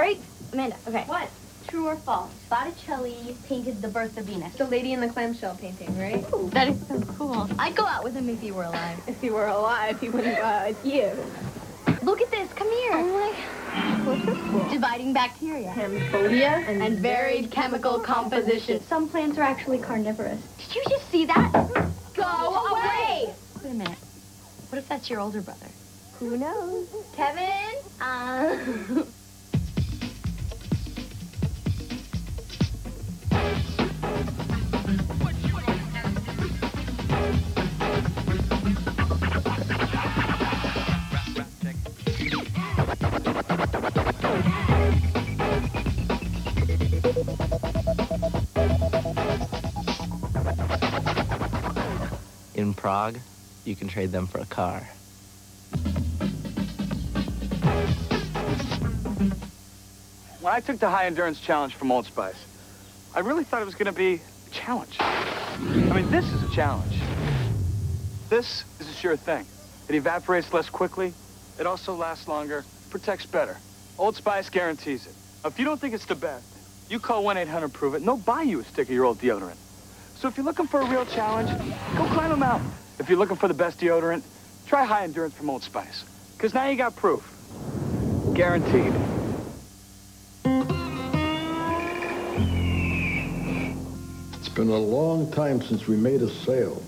All right, Amanda. Okay. What? True or false? Botticelli painted the birth of Venus. The lady in the clamshell painting, right? Ooh, that is so cool. I'd go out with him if he were alive. If he were alive, he wouldn't go out with you. Look at this. Come here. Oh What's this? Dividing bacteria. Cambodia and, And varied chemical composition. Some plants are actually carnivorous. Did you just see that? Go away! Wait a minute. What if that's your older brother? Who knows? Kevin? Uh... Prague, you can trade them for a car. When I took the high endurance challenge from Old Spice, I really thought it was going to be a challenge. I mean, this is a challenge. This is a sure thing. It evaporates less quickly. It also lasts longer, protects better. Old Spice guarantees it. If you don't think it's the best, you call 1-800-PROVE-IT and they'll buy you a stick of your old deodorant. So if you're looking for a real challenge, go climb a mountain. If you're looking for the best deodorant, try high endurance from Old Spice. Because now you got proof. Guaranteed. It's been a long time since we made a sale.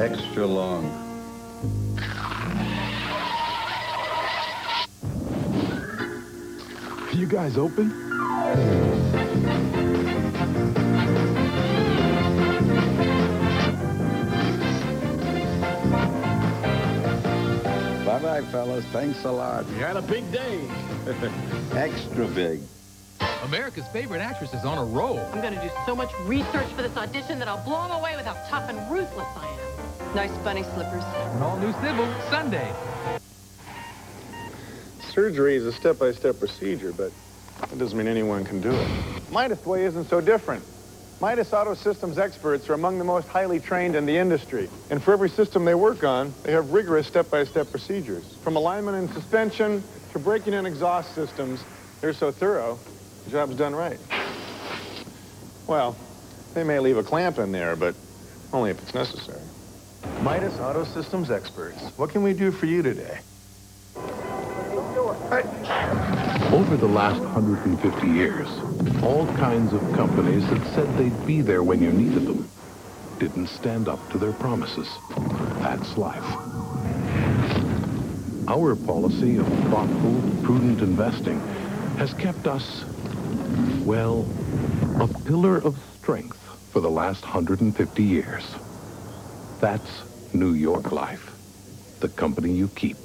Extra long. Are you guys open? Bye-bye, fellas. Thanks a lot. You had a big day. Extra big. America's favorite actress is on a roll. I'm gonna do so much research for this audition that I'll blow them away with how tough and ruthless I am. Nice bunny slippers. An all-new Cybill, Sunday. Surgery is a step-by-step procedure, but that doesn't mean anyone can do it. Midas Way isn't so different. Midas Auto Systems experts are among the most highly trained in the industry. And for every system they work on, they have rigorous step-by-step procedures. From alignment and suspension to braking and exhaust systems, they're so thorough, the job's done right. Well, they may leave a clamp in there, but only if it's necessary. Midas Auto Systems experts, what can we do for you today? Over the last 150 years, all kinds of companies that said they'd be there when you needed them didn't stand up to their promises. That's life. Our policy of thoughtful, prudent investing has kept us, well, a pillar of strength for the last 150 years. That's New York Life, the company you keep.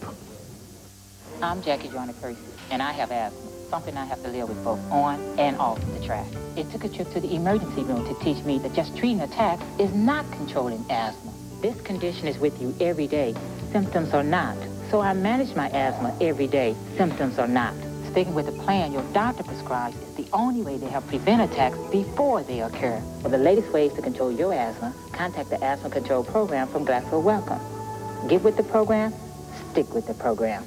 I'm Jackie Joyner-Kersee, and I have asthma, something I have to live with both on and off the track. It took a trip to the emergency room to teach me that just treating attacks is not controlling asthma. This condition is with you every day, symptoms are not. So I manage my asthma every day, symptoms are not. Sticking with the plan your doctor prescribes is the only way to help prevent attacks before they occur. For the latest ways to control your asthma, contact the Asthma Control Program from Glaxo Wellcome. Get with the program, stick with the program.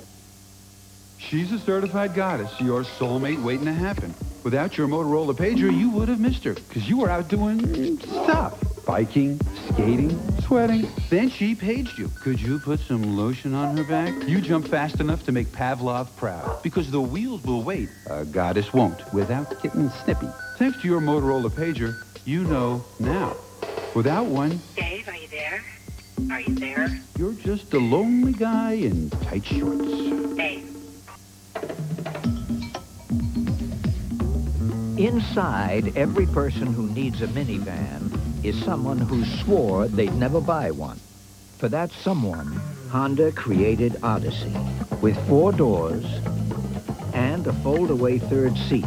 She's a certified goddess, your soulmate waiting to happen. Without your Motorola pager, you would have missed her, because you were out doing stuff. Biking, skating, sweating. Then she paged you. Could you put some lotion on her back? You jump fast enough to make Pavlov proud, because the wheels will wait. A goddess won't, without getting snippy. Thanks to your Motorola pager, you know now. Without one, Dave, are you there? Are you there? you're just a lonely guy in tight shorts. Inside every person who needs a minivan is someone who swore they'd never buy one. For that someone, Honda created Odyssey with four doors and a fold-away third seat.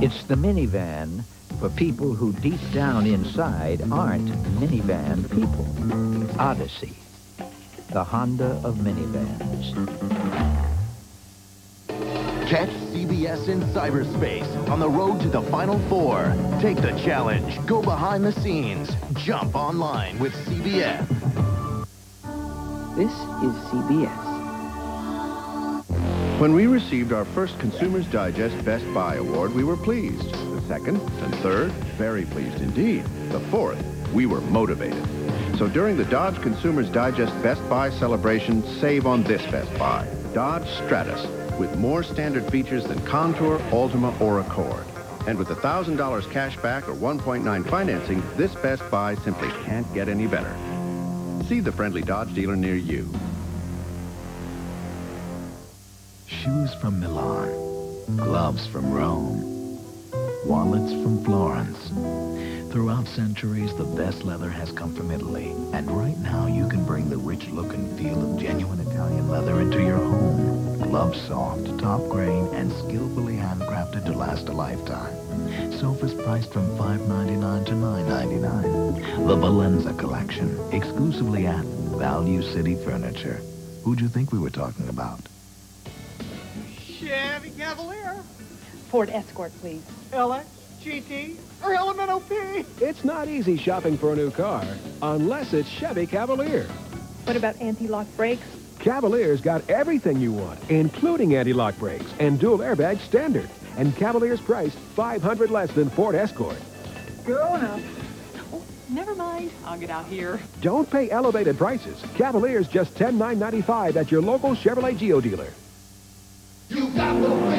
It's the minivan for people who deep down inside aren't minivan people. Odyssey, the Honda of minivans. Catch CBS in cyberspace on the road to the Final Four. Take the challenge. Go behind the scenes. Jump online with CBS. This is CBS. When we received our first Consumer's Digest Best Buy award, we were pleased. The second and third, very pleased indeed. The fourth, we were motivated. So during the Dodge Consumer's Digest Best Buy celebration, save on this Best Buy. Dodge Stratus, with more standard features than Contour, Altima, or Accord. And with $1,000 cash back or 1.9 financing, this Best Buy simply can't get any better. See the friendly Dodge dealer near you. Shoes from Milan, gloves from Rome, wallets from Florence. Throughout centuries, the best leather has come from Italy. And right now, you can bring the rich look and feel of genuine Italian leather into your home. Gloves soft, top grain, and skillfully handcrafted to last a lifetime. Sofas priced from $5.99 to $9.99. The Valenza collection, exclusively at Value City Furniture. Who'd you think we were talking about? Chevy Cavalier. Ford Escort, please. LX, GT, or Elemental P. It's not easy shopping for a new car unless it's Chevy Cavalier. What about anti-lock brakes? Cavalier's got everything you want, including anti-lock brakes and dual airbag standard. And Cavalier's priced 500 less than Ford Escort. Girl enough. Oh, never mind. I'll get out here. Don't pay elevated prices. Cavalier's just 10,995 at your local Chevrolet Geo dealer. You got the winning color.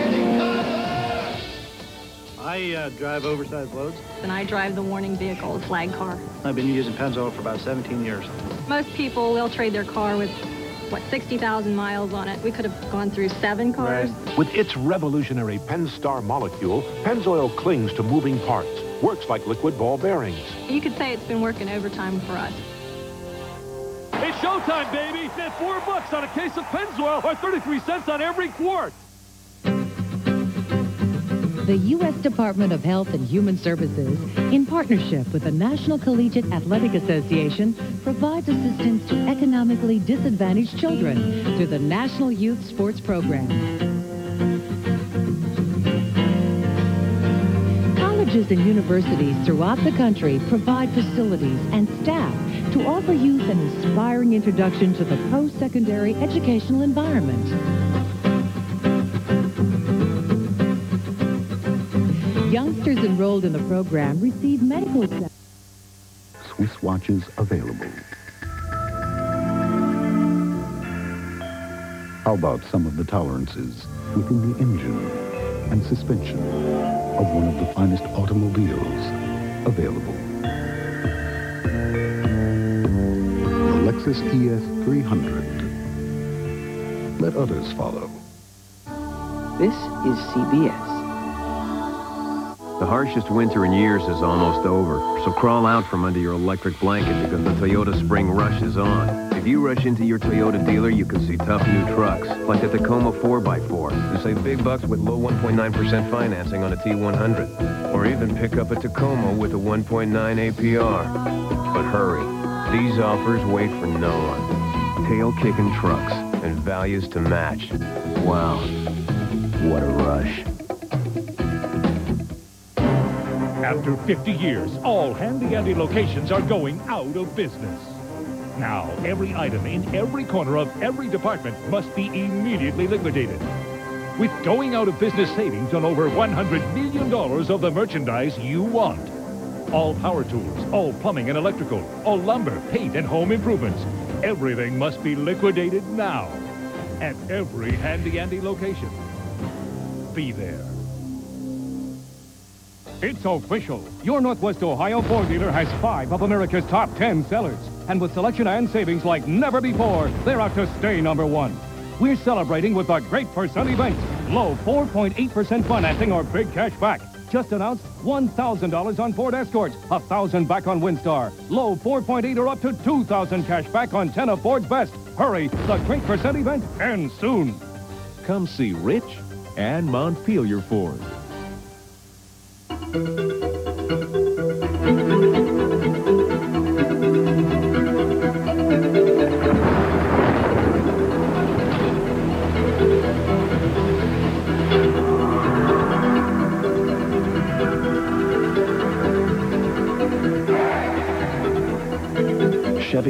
I uh, drive oversized loads. And I drive the warning vehicle, a flag car. I've been using Pennzoil for about 17 years. Most people will trade their car with, what, 60,000 miles on it. We could have gone through seven cars. Right. With its revolutionary Pennstar molecule, Pennzoil clings to moving parts, works like liquid ball bearings. You could say it's been working overtime for us. It's showtime, baby! Net four bucks on a case of Pennzoil or 33 cents on every quart. The U.S. Department of Health and Human Services, in partnership with the National Collegiate Athletic Association, provides assistance to economically disadvantaged children through the National Youth Sports Program. Colleges and universities throughout the country provide facilities and staff to offer youth an inspiring introduction to the post-secondary educational environment. Youngsters enrolled in the program receive medical exam. Swiss watches available. How about some of the tolerances within the engine and suspension of one of the finest automobiles available? The Lexus ES 300. Let others follow. This is CBS. The harshest winter in years is almost over, so crawl out from under your electric blanket because the Toyota Spring Rush is on. If you rush into your Toyota dealer, you can see tough new trucks, like the Tacoma 4x4. and save big bucks with low 1.9% financing on a T100. Or even pick up a Tacoma with a 1.9 APR. But hurry, these offers wait for no one. Tail-kicking trucks and values to match. Wow, what a rush. After 50 years, all Handy Andy locations are going out of business. Now, every item in every corner of every department must be immediately liquidated. With going out of business savings on over $100 million of the merchandise you want. All power tools, all plumbing and electrical, all lumber, paint, and home improvements. Everything must be liquidated now. At every Handy Andy location. Be there. It's official. Your Northwest Ohio Ford dealer has five of America's top 10 sellers. And with selection and savings like never before, they're out to stay number one. We're celebrating with a great percent event. Low 4.8% financing or big cash back. Just announced $1,000 on Ford Escorts, 1,000 back on Windstar. Low 4.8 or up to 2,000 cash back on 10 of Ford's best. Hurry, the great percent event ends soon. Come see Rich and Montpelier Ford. Chevy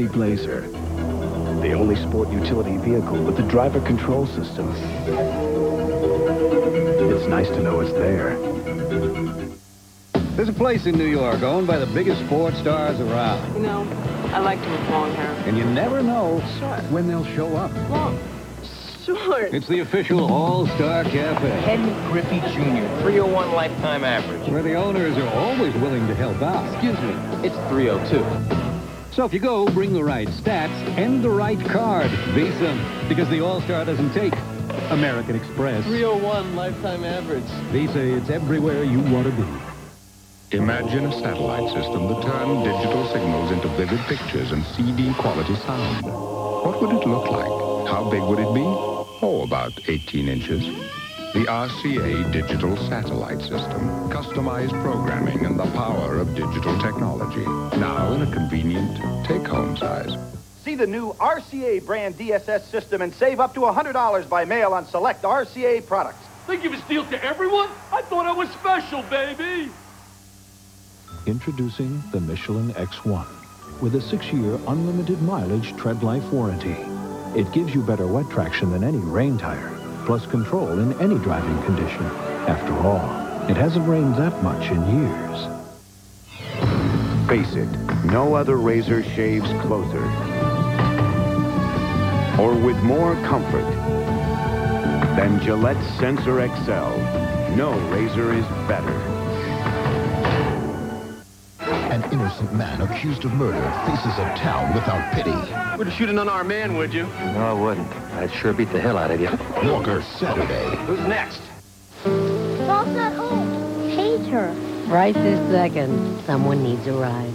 Blazer. The only sport utility vehicle with the driver control system. It's nice to know it's there. There's a place in New York owned by the biggest sports stars around. You know, I like to with long hair. And you never know Short. when they'll show up. Long. Short. It's the official All-Star Cafe. Ed Griffey Jr., 301 lifetime average. Where the owners are always willing to help out. Excuse me, it's 302. So if you go, bring the right stats and the right card. Visa, because the All-Star doesn't take American Express. 301 lifetime average. Visa, it's everywhere you want to be. Imagine a satellite system that turned digital signals into vivid pictures and CD quality sound. What would it look like? How big would it be? Oh, about 18 inches. The RCA Digital Satellite System. Customized programming and the power of digital technology. Now in a convenient take-home size. See the new RCA brand DSS system and save up to $100 by mail on select RCA products. They give a steal to everyone? I thought I was special, baby. Introducing the Michelin X1 with a six-year unlimited mileage tread life warranty. It gives you better wet traction than any rain tire, plus control in any driving condition. After all, it hasn't rained that much in years. Face it, no other razor shaves closer or with more comfort than Gillette Sensor XL. No razor is better. An innocent man accused of murder faces a town without pity. Would you shoot an unarmed man, would you? No, I wouldn't. I'd sure beat the hell out of you. Walker Saturday. Who's next? Mom's not home. Hate her. Right this second, someone needs a ride.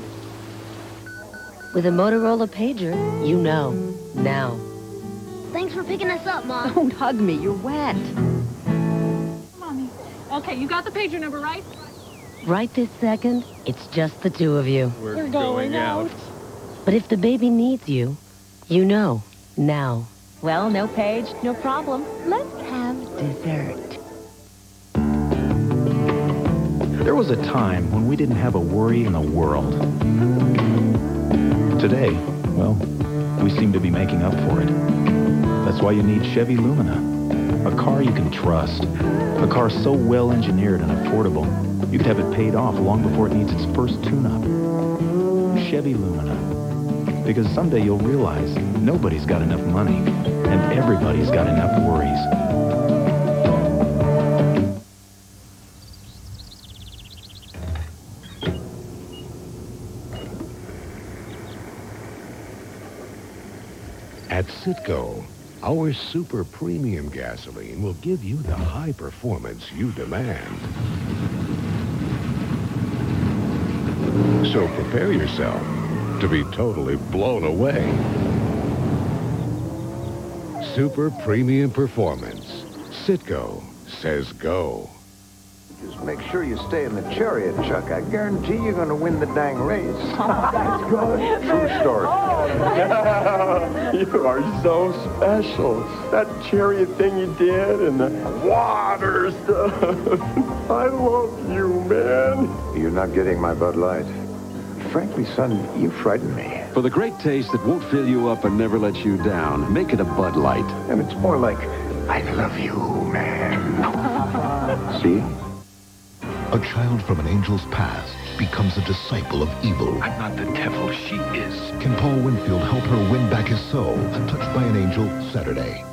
With a Motorola pager, you know. Now. Thanks for picking us up, Mom. Don't hug me, you're wet. Mommy. Okay, you got the pager number, right? Right this second, it's just the two of you. We're, We're going out. But if the baby needs you, you know. Now. Well, no page, no problem. Let's have Dessert. There was a time when we didn't have a worry in the world. Today, well, we seem to be making up for it. That's why you need Chevy Lumina. A car you can trust. A car so well engineered and affordable, you could have it paid off long before it needs its first tune-up. Chevy Lumina. Because someday you'll realize nobody's got enough money, and everybody's got enough worries. At Citgo, our super premium gasoline will give you the high performance you demand. So prepare yourself to be totally blown away. Super premium performance. Citgo says go. Just make sure you stay in the chariot, Chuck. I guarantee you're going to win the dang race. Oh, that's good. True story. Oh, you are so special. That chariot thing you did and the water stuff. I love you, man. You're not getting my Bud Light. Frankly, son, you frighten me. For the great taste that won't fill you up and never let you down, make it a Bud Light. And it's more like, I love you, man. See? A child from an angel's past becomes a disciple of evil. I'm not the devil, she is. Can Paul Winfield help her win back his soul? Touched by an Angel, Saturday.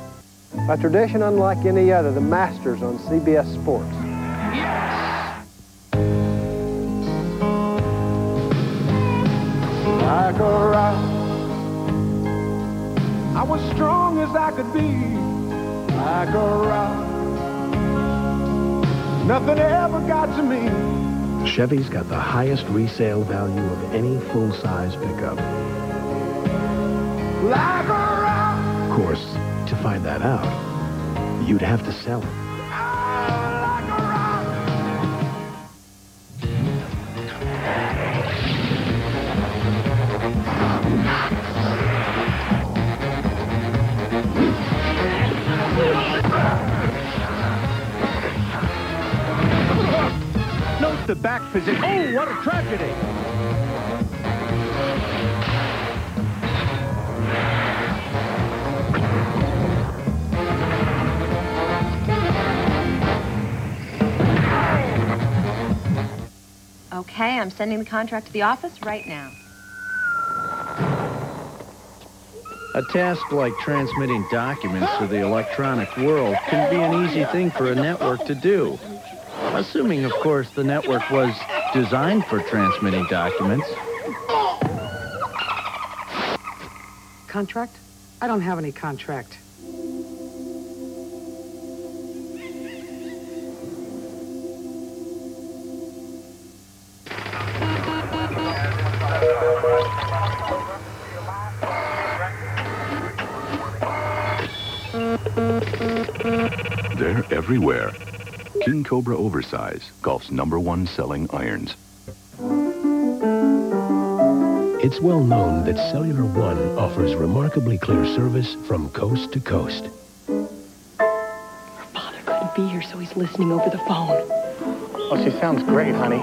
A tradition unlike any other, the Masters on CBS Sports. Like a rock. I was strong as I could be. Like a rock. Nothing ever got to me. Chevy's got the highest resale value of any full-size pickup. Like a rock. Of course, to find that out, you'd have to sell it. back position. Oh, what a tragedy! Okay, I'm sending the contract to the office right now. A task like transmitting documents to the electronic world can be an easy thing for a network to do. Assuming, of course, the network was designed for transmitting documents. Contract? I don't have any contract. They're everywhere. King Cobra Oversize, golf's number one selling irons. It's well known that Cellular One offers remarkably clear service from coast to coast. Her Father couldn't be here, so he's listening over the phone. Well, she sounds great, honey.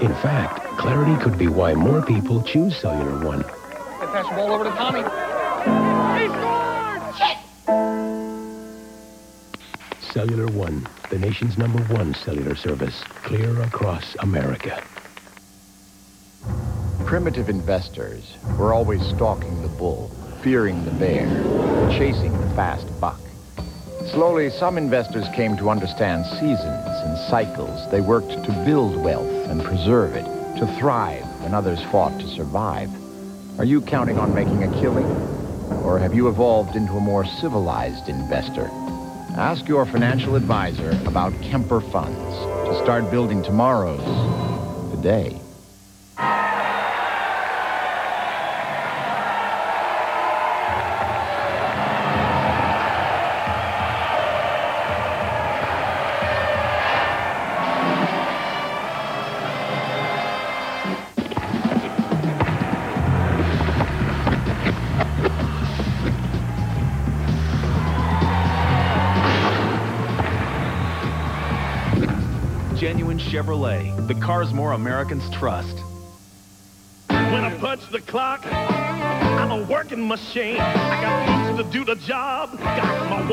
In fact, clarity could be why more people choose Cellular One. Pass the ball over to Tommy. Cellular One, the nation's number one cellular service, clear across America. Primitive investors were always stalking the bull, fearing the bear, chasing the fast buck. Slowly, some investors came to understand seasons and cycles. They worked to build wealth and preserve it, to thrive when others fought to survive. Are you counting on making a killing? Or have you evolved into a more civilized investor? Ask your financial advisor about Kemper Funds to start building tomorrow's today. Chevrolet, the cars more Americans trust. When I punch the clock, I'm a working machine. I got boots to do the job. Got my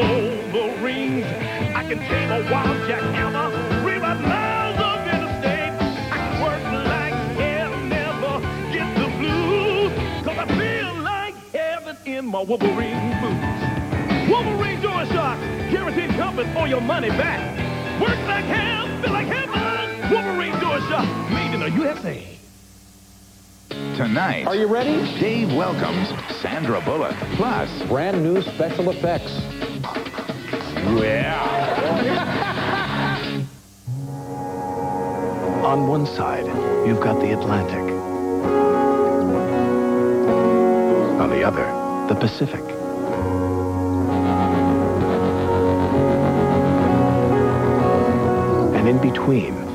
Wolverines. I can tame a wild jackhammer. Rewrite miles of interstate. I work like hell, never get the blues. Cause I feel like heaven in my Wolverine boots. Wolverine DuraShocks. Guaranteed comfort for your money back. Work like hell, feel like heaven. Wolverine DuraShocks. Uh, made in the USA. Tonight. Are you ready? Dave welcomes Sandra Bullock. Plus, brand new special effects. Yeah. On one side, you've got the Atlantic. On the other, the Pacific. And in between, the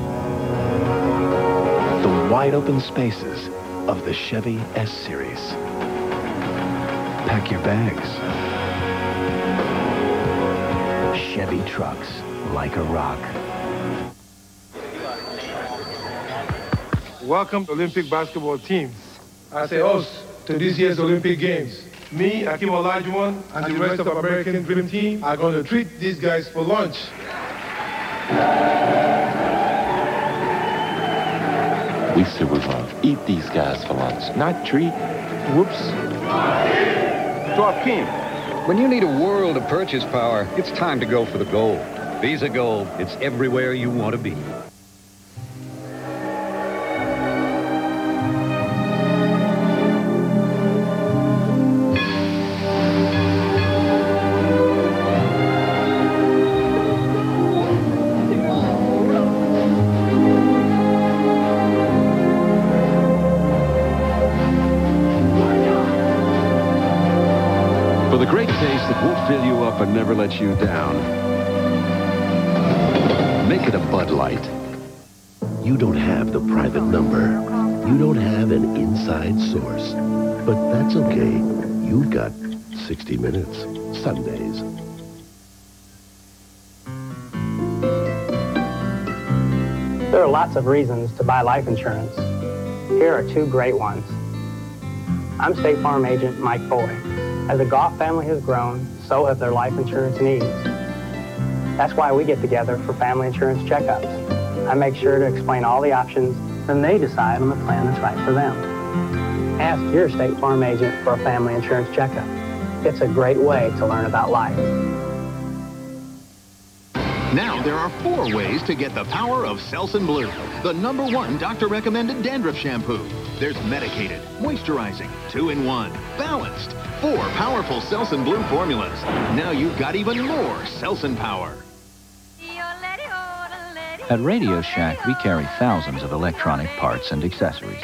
wide open spaces of the Chevy S-Series. Pack your bags. Chevy trucks like a rock. Welcome Olympic basketball team. As a host to this year's Olympic Games, me, Hakeem Olajuwon, and the rest of American Dream Team are going to treat these guys for lunch. We going to eat these guys for lunch, not treat. Whoops. Team. When you need a world of purchase power, it's time to go for the gold. Visa Gold, it's everywhere you want to be. 60 Minutes, Sundays. There are lots of reasons to buy life insurance. Here are two great ones. I'm State Farm Agent Mike Foy. As the Goff family has grown, so have their life insurance needs. That's why we get together for family insurance checkups. I make sure to explain all the options then they decide on the plan that's right for them. Ask your State Farm agent for a family insurance checkup. It's a great way to learn about life. Now there are four ways to get the power of Selsun Blue, the number one doctor-recommended dandruff shampoo. There's medicated, moisturizing, two-in-one, balanced, four powerful Selsun Blue formulas. Now you've got even more Selsun power. At Radio Shack, we carry thousands of electronic parts and accessories.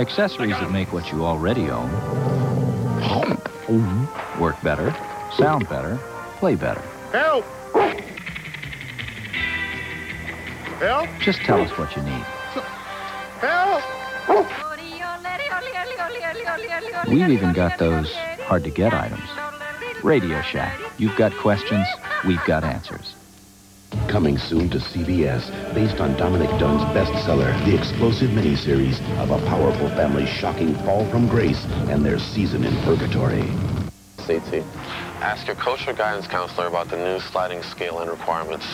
Accessories that make what you already own work better, sound better, play better. Help! Help! Just tell us what you need. Help! We've even got those hard-to-get items. Radio Shack. You've got questions, we've got answers. Coming soon to CBS, based on Dominick Dunne's bestseller, The Explosive Miniseries of a powerful family's shocking fall from grace and their season in purgatory. CT. Ask your coach or guidance counselor about the new sliding scale and requirements.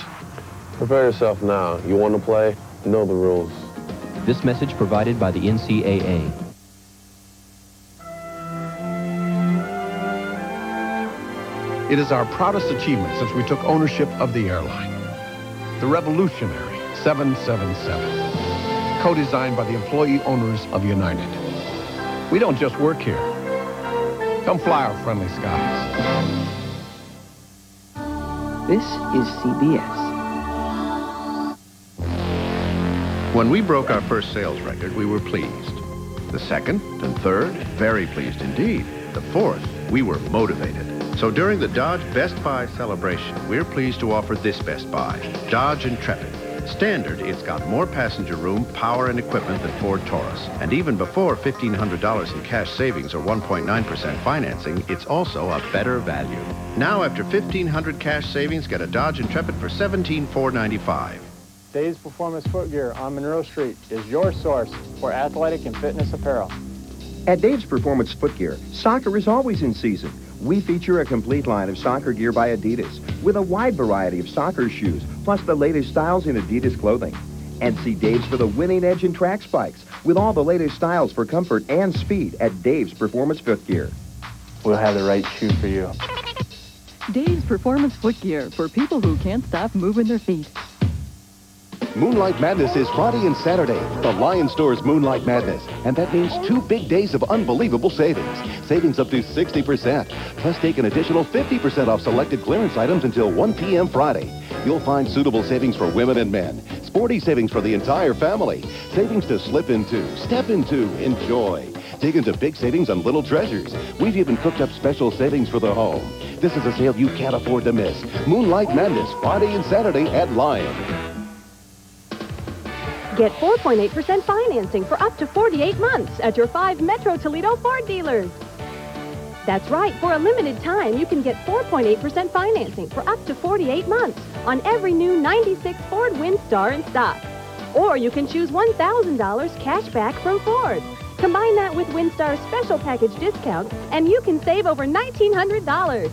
Prepare yourself now. You want to play? Know the rules. This message provided by the NCAA. It is our proudest achievement since we took ownership of the airline. The revolutionary 777, co-designed by the employee owners of United. We don't just work here. Come fly our friendly skies. This is CBS. When we broke our first sales record, we were pleased. The second and third, very pleased indeed. The fourth, we were motivated. So during the Dodge Best Buy celebration, we're pleased to offer this Best Buy, Dodge Intrepid. Standard, it's got more passenger room, power, and equipment than Ford Taurus. And even before $1,500 in cash savings or 1.9% financing, it's also a better value. Now, after 1,500 cash savings, get a Dodge Intrepid for 17,495. Dave's Performance Footgear on Monroe Street is your source for athletic and fitness apparel. At Dave's Performance Footgear, soccer is always in season. We feature a complete line of soccer gear by Adidas with a wide variety of soccer shoes, plus the latest styles in Adidas clothing. And see Dave's for the winning edge in track spikes with all the latest styles for comfort and speed at Dave's Performance Footgear. We'll have the right shoe for you. Dave's Performance Footgear for people who can't stop moving their feet. Moonlight Madness is Friday and Saturday, the Lion Store's Moonlight Madness. And that means two big days of unbelievable savings. Savings up to 60%. Plus take an additional 50% off selected clearance items until 1 p.m. Friday. You'll find suitable savings for women and men. Sporty savings for the entire family. Savings to slip into, step into, enjoy. Dig into big savings on little treasures. We've even cooked up special savings for the home. This is a sale you can't afford to miss. Moonlight Madness, Friday and Saturday at Lion. Get 4.8% financing for up to 48 months at your five Metro Toledo Ford dealers. That's right, for a limited time, you can get 4.8% financing for up to 48 months on every new 96 Ford Windstar in stock. Or you can choose $1,000 cash back from Ford. Combine that with Windstar's special package discounts, and you can save over $1,900.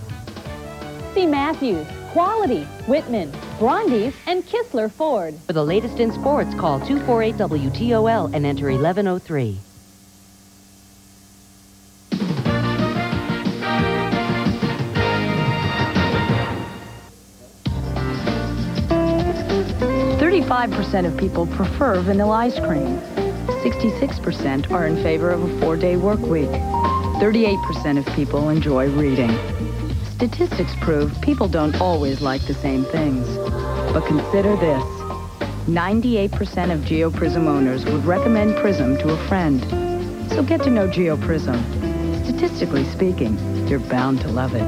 See Matthews, Quality, Whitman, Brondes, and Kistler Ford. For the latest in sports, call 248-WTOL and enter 1103. Thirty-five percent of people prefer vanilla ice cream. Sixty-six percent are in favor of a four-day work week. Thirty-eight percent of people enjoy reading. Statistics prove people don't always like the same things. But consider this. 98% of GeoPrism owners would recommend Prism to a friend. So get to know GeoPrism. Statistically speaking, you're bound to love it.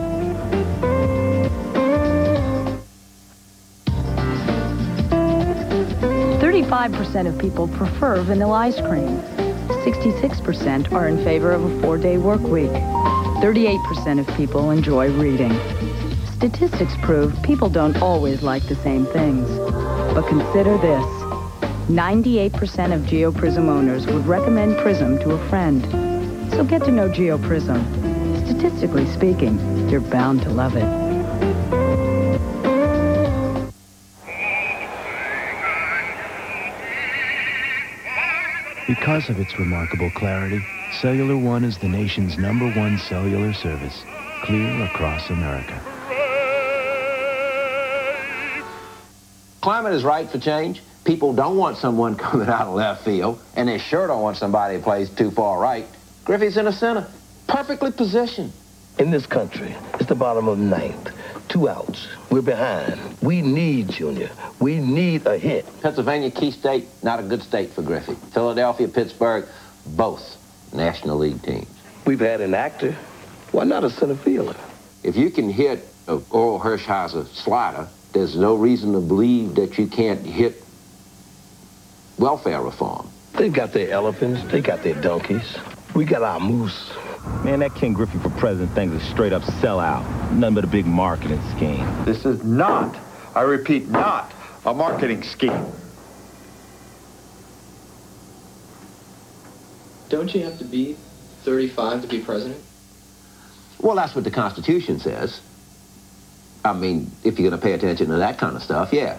Thirty-five percent of people prefer vanilla ice cream. Sixty-six percent are in favor of a four-day work week. 38% of people enjoy reading. Statistics prove people don't always like the same things. But consider this. 98% of GeoPrism owners would recommend Prism to a friend. So get to know GeoPrism. Statistically speaking, you're bound to love it. Because of its remarkable clarity, Cellular One is the nation's number one cellular service, clear across America. Climate is right for change. People don't want someone coming out of left field, and they sure don't want somebody who plays too far right. Griffey's in the center, perfectly positioned. In this country, it's the bottom of the ninth. Two outs. We're behind. We need Junior. We need a hit. Pennsylvania, key state, not a good state for Griffey. Philadelphia, Pittsburgh, both National League teams. We've had an actor. Why not a center fielder? If you can hit a Orel Hershiser slider, there's no reason to believe that you can't hit welfare reform. They've got their elephants. They got their donkeys. We got our moose. Man, that Ken Griffey for president thing's a straight up sellout. Nothing but a big marketing scheme. This is not, I repeat, not a marketing scheme. Don't you have to be 35 to be president? Well, that's what the Constitution says. I mean, if you're going to pay attention to that kind of stuff, yeah.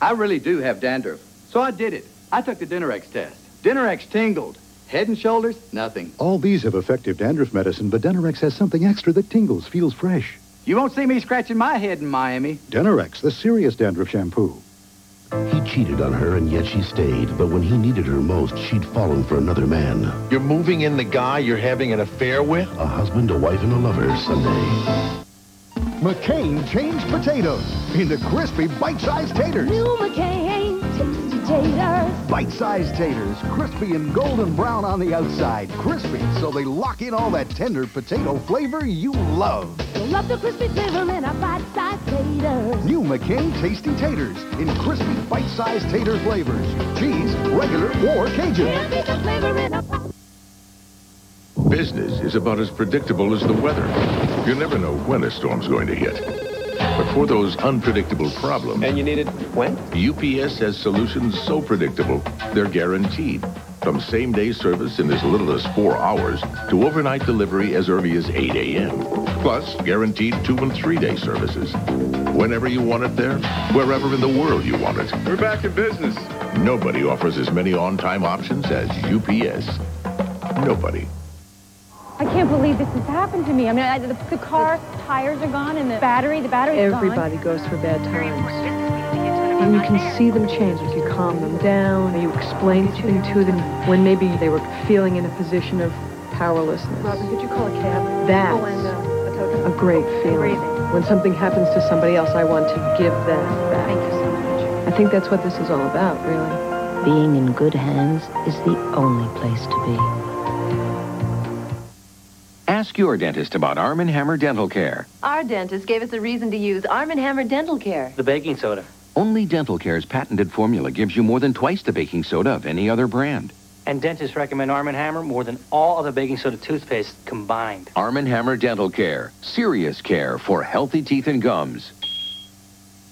I really do have dandruff, so I did it. I took the Denorex test. Denorex tingled. Head and shoulders, nothing. All these have effective dandruff medicine, but Denorex has something extra that tingles, feels fresh. You won't see me scratching my head in Miami. Denorex, the serious dandruff shampoo. He cheated on her, and yet she stayed. But when he needed her most, she'd fallen for another man. You're moving in the guy you're having an affair with? A husband, a wife, and a lover Sunday. McCain changed potatoes into crispy bite-sized taters. New McCain tasty taters. Bite-sized taters, crispy and golden brown on the outside. Crispy, so they lock in all that tender potato flavor you love. You'll love the crispy flavor in our bite-sized taters. New McCain Tasty Taters in crispy bite-sized tater flavors. Cheese, regular, or Cajun. Can't beat the flavor in our Business is about as predictable as the weather. You never know when a storm's going to hit. But for those unpredictable problems... And you need it when? UPS has solutions so predictable, they're guaranteed. From same-day service in as little as four hours to overnight delivery as early as 8 a.m. Plus, guaranteed two- and three-day services. Whenever you want it there, wherever in the world you want it. We're back in business. Nobody offers as many on-time options as UPS. Nobody. I can't believe this has happened to me. I mean, I, the, the car tires are gone and the battery, the battery's Everybody goes through bad times. And you can see them change if you calm them down, or you explain something to them when maybe they were feeling in a position of powerlessness. Robin, could you call a cab? That's and, a tow truck. a great feeling. When something happens to somebody else, I want to give that back. Thank you so much. I think that's what this is all about, really. Being in good hands is the only place to be. Ask your dentist about Arm & Hammer Dental Care. Our dentist gave us a reason to use Arm & Hammer Dental Care. The baking soda. Only Dental Care's patented formula gives you more than twice the baking soda of any other brand. And dentists recommend Arm & Hammer more than all other baking soda toothpaste combined. Arm & Hammer Dental Care. Serious care for healthy teeth and gums.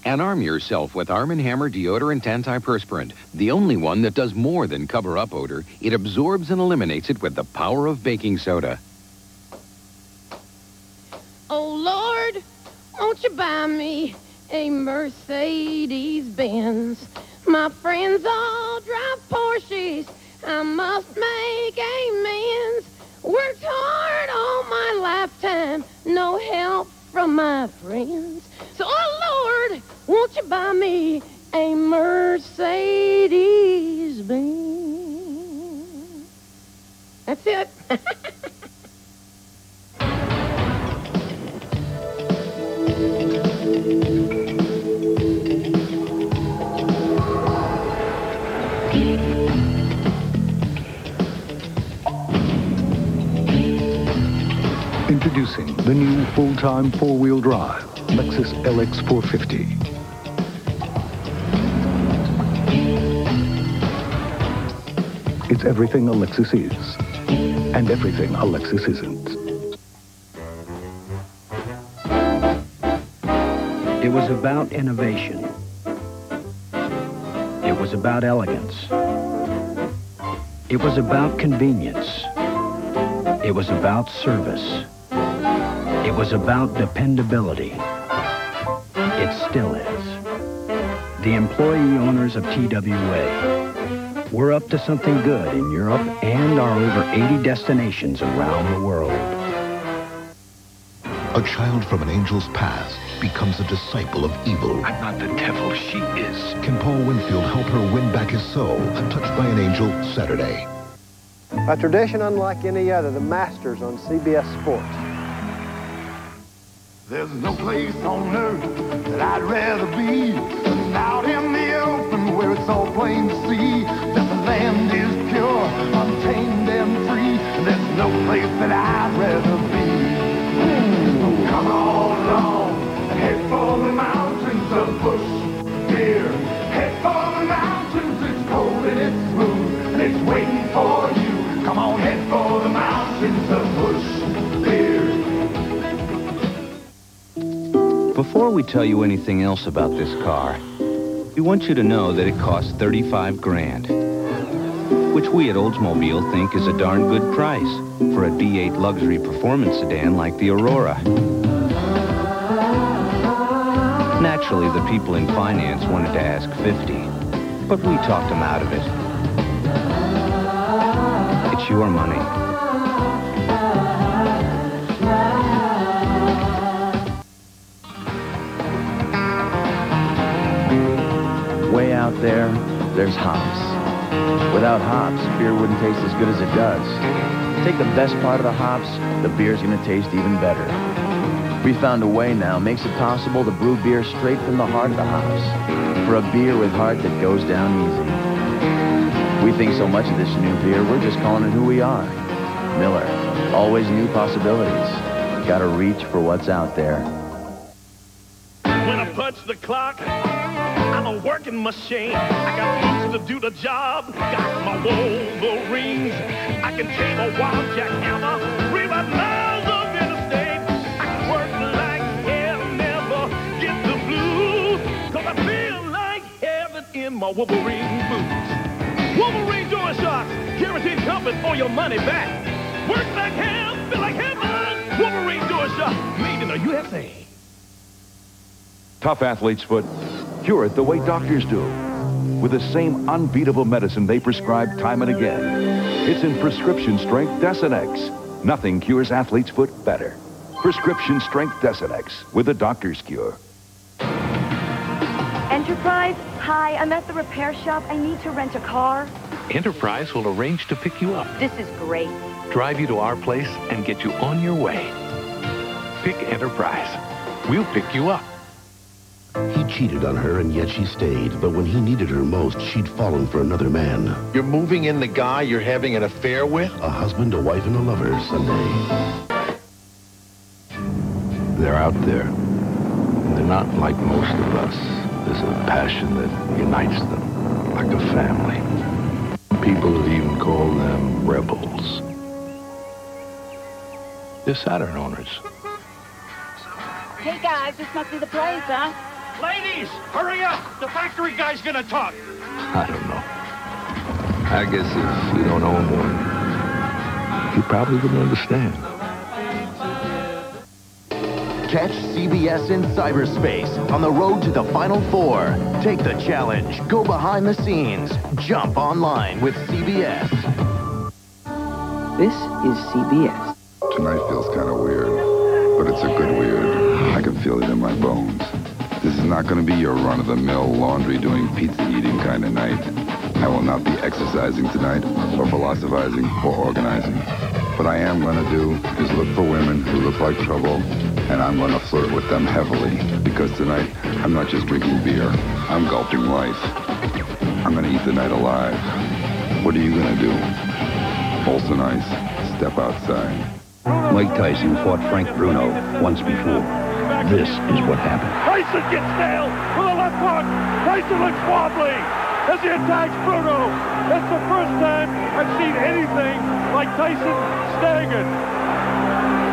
And arm yourself with Arm & Hammer Deodorant Antiperspirant, the only one that does more than cover up odor. It absorbs and eliminates it with the power of baking soda. Oh, Lord, won't you buy me a Mercedes Benz? My friends all drive Porsches. I must make amends. Worked hard all my lifetime, no help from my friends. So, oh, Lord, won't you buy me a Mercedes Benz? That's it. Introducing the new full-time four-wheel drive Lexus LX 450. It's everything Lexus is, and everything Lexus isn't. Was about innovation. It was about elegance. It was about convenience. It was about service. It was about dependability. It still is. The employee owners of TWA. We're up to something good in Europe and our over 80 destinations around the world. A child from an angel's past becomes a disciple of evil. I'm not the devil, she is. Can Paul Winfield help her win back his soul? Touched by an Angel, Saturday. A tradition unlike any other, the Masters on CBS Sports. There's no place on earth that I'd rather be than out in the open where it's all plain to see that the land is pure, untamed and free. And there's no place that I'd rather Before we tell you anything else about this car, we want you to know that it costs 35 grand, which we at Oldsmobile think is a darn good price for a V8 luxury performance sedan like the Aurora. Naturally, the people in finance wanted to ask 50, but we talked them out of it. It's your money. There, there's hops. Without hops, beer wouldn't taste as good as it does. Take the best part of the hops, the beer's gonna taste even better. We found a way now makes it possible to brew beer straight from the heart of the hops. For a beer with heart that goes down easy. We think so much of this new beer, we're just calling it who we are. Miller. Always new possibilities. Gotta reach for what's out there. When I punch the clock, I'm a working machine. I got boots to do the job, got my Wolverines. I can tame a wild jackhammer, rewrite miles of interstate. I can work like hell, never get the blues. Cause I feel like heaven in my Wolverine boots. Wolverine DuraShocks, guaranteed comfort for your money back. Work like hell, feel like heaven. Wolverine DuraShock, made in the USA. Tough athlete's foot. Cure it the way doctors do. With the same unbeatable medicine they prescribe time and again. It's in prescription strength Desenex. Nothing cures athlete's foot better. Prescription strength Desenex with the doctor's cure. Enterprise? Hi, I'm at the repair shop. I need to rent a car. Enterprise will arrange to pick you up, This is great. drive you to our place, and get you on your way. Pick Enterprise. We'll pick you up. He cheated on her, and yet she stayed. But when he needed her most, she'd fallen for another man. You're moving in the guy you're having an affair with? A husband, a wife, and a lover, Sunday. They're out there. And they're not like most of us. There's a passion that unites them, like a family. People have even called them rebels. They're Saturn owners. Hey guys, this must be the place, huh? Ladies, hurry up! The factory guy's gonna talk. I don't know. I guess if you don't own one, you probably wouldn't understand. Catch CBS in cyberspace on the road to the Final Four. Take the challenge. Go behind the scenes. Jump online with CBS. This is CBS. Tonight feels kind of weird, but it's a good weird. I can feel it in my bones. This is not going to be your run-of-the-mill laundry doing pizza eating kind of night. I will not be exercising tonight, or philosophizing, or organizing. What I am going to do is look for women who look like trouble, and I'm going to flirt with them heavily. Because tonight, I'm not just drinking beer. I'm gulping life. I'm going to eat the night alive. What are you going to do? Molson Ice, step outside. Mike Tyson fought Frank Bruno once before. This is what happened. Tyson gets nailed with a left hook. Tyson looks wobbly as he attacks Bruno. That's the first time I've seen anything like Tyson staggered.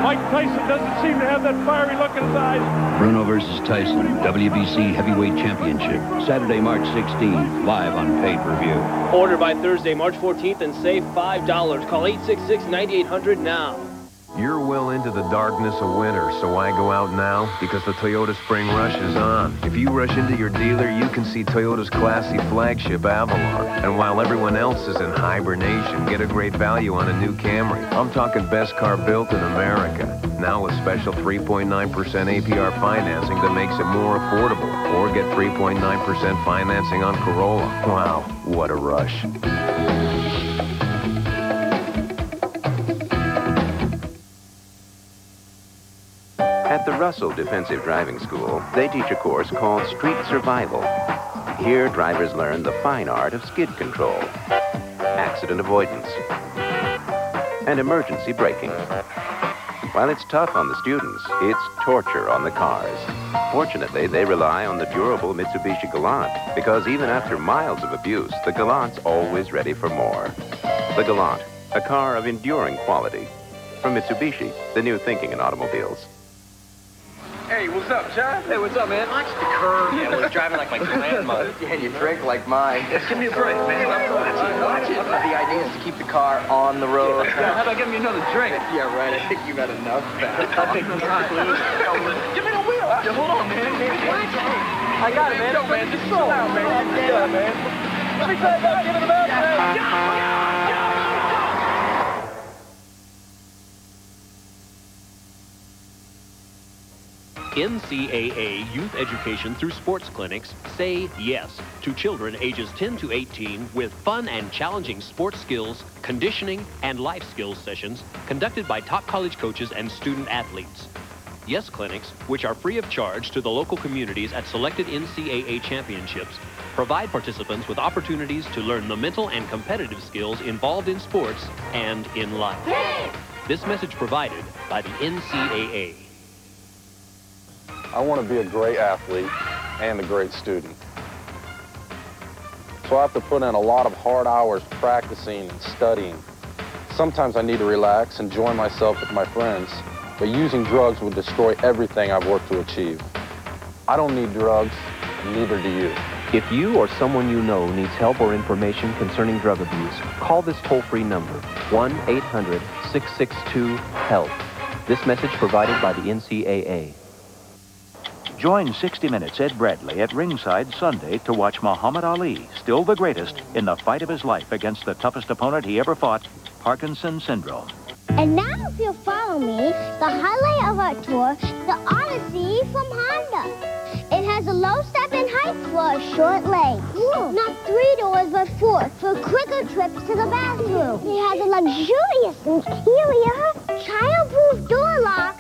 Mike Tyson doesn't seem to have that fiery look in his eyes. Bruno versus Tyson, WBC Heavyweight Championship, Saturday, March 16th, live on pay-per-view. Order by Thursday, March 14th, and save $5. Call 866-9800 now. You're well into the darkness of winter, so why go out now? Because the Toyota Spring Rush is on. If you rush into your dealer, you can see Toyota's classy flagship Avalon. And while everyone else is in hibernation, get a great value on a new Camry. I'm talking best car built in America. Now with special 3.9% APR financing that makes it more affordable. Or get 3.9% financing on Corolla. Wow, what a rush. Russell Defensive Driving School, they teach a course called Street Survival. Here, drivers learn the fine art of skid control, accident avoidance, and emergency braking. While it's tough on the students, it's torture on the cars. Fortunately, they rely on the durable Mitsubishi Galant because even after miles of abuse, the Galant's always ready for more. The Galant, a car of enduring quality. From Mitsubishi, the new thinking in automobiles. Hey, what's up, John? Hey, what's up, man? Watch the curve. Yeah, we're driving like my grandmother. And you drink like mine. Just give me a break, man. Watch it. The idea is to keep the car on the road. Yeah, how about giving me another drink? Yeah, right. I think you've had enough. I think that's right. Give me the wheel. Yeah, hold on, man. I got it, man. Yo, man, just slow down, man. Yeah, man. Let me tell you about giving them out, man. NCAA Youth Education through Sports Clinics say yes to children ages 10 to 18 with fun and challenging sports skills, conditioning, and life skills sessions conducted by top college coaches and student athletes. Yes Clinics, which are free of charge to the local communities at selected NCAA championships, provide participants with opportunities to learn the mental and competitive skills involved in sports and in life. This message provided by the NCAA. I want to be a great athlete and a great student. So I have to put in a lot of hard hours practicing and studying. Sometimes I need to relax, enjoy myself with my friends, but using drugs would destroy everything I've worked to achieve. I don't need drugs, neither do you. If you or someone you know needs help or information concerning drug abuse, call this toll-free number, 1-800-662-HELP. This message provided by the NCAA. Join 60 Minutes Ed Bradley at ringside Sunday to watch Muhammad Ali, still the greatest, in the fight of his life against the toughest opponent he ever fought, Parkinson syndrome. And now, if you'll follow me, the highlight of our tour, the Odyssey from Honda. It has a low step in height for a short leg. Not three doors, but four, for quicker trips to the bathroom. It has a luxurious interior, child-proof door locks,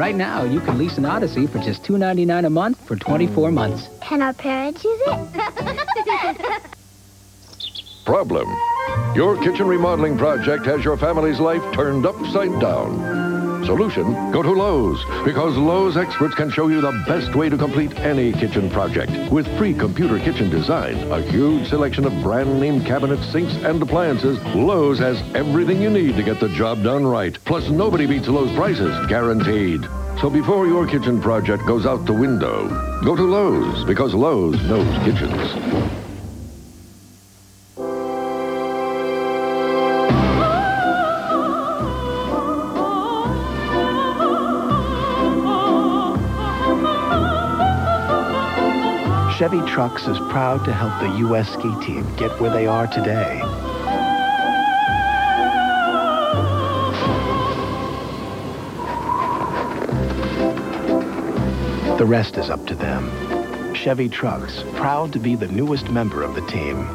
right now, you can lease an Odyssey for just $2.99 a month for 24 months. Can our parents use it? Problem. Your kitchen remodeling project has your family's life turned upside down. Solution, go to Lowe's, because Lowe's experts can show you the best way to complete any kitchen project. With free computer kitchen design, a huge selection of brand name cabinets, sinks, and appliances, Lowe's has everything you need to get the job done right. Plus, nobody beats Lowe's prices, guaranteed. So before your kitchen project goes out the window, go to Lowe's, because Lowe's knows kitchens. Chevy Trucks is proud to help the U.S. ski team get where they are today. The rest is up to them. Chevy Trucks, proud to be the newest member of the team.